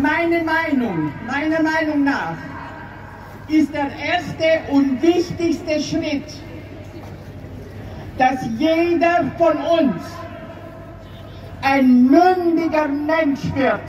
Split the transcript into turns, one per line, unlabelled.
meine Meinung, meiner Meinung nach, ist der erste und wichtigste Schritt, dass jeder von uns ein mündiger Mensch wird.